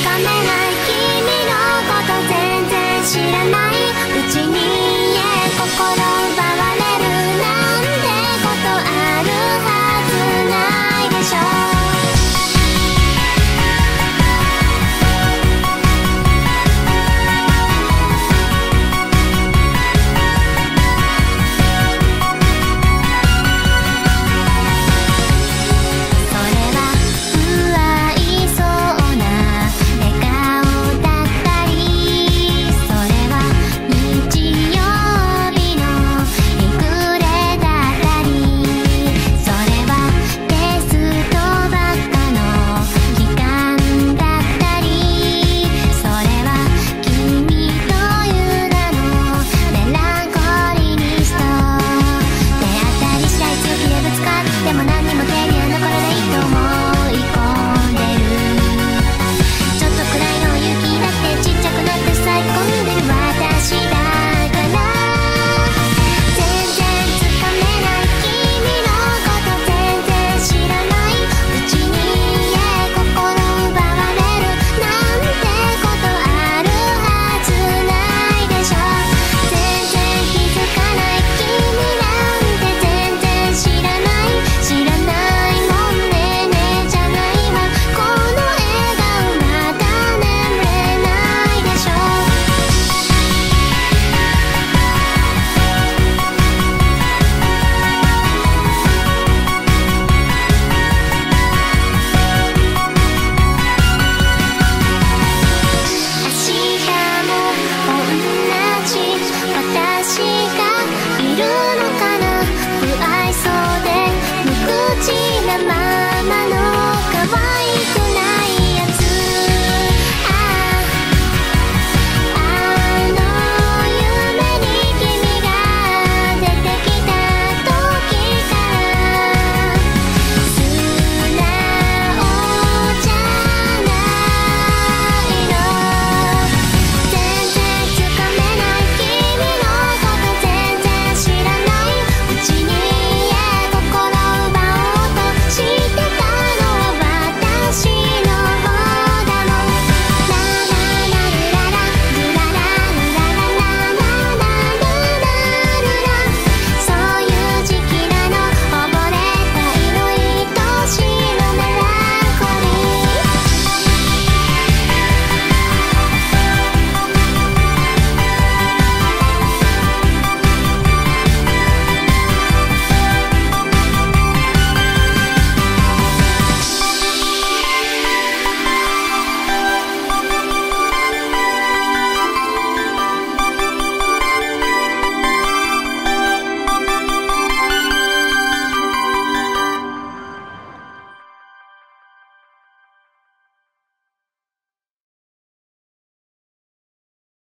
かめない君のこと全然知らない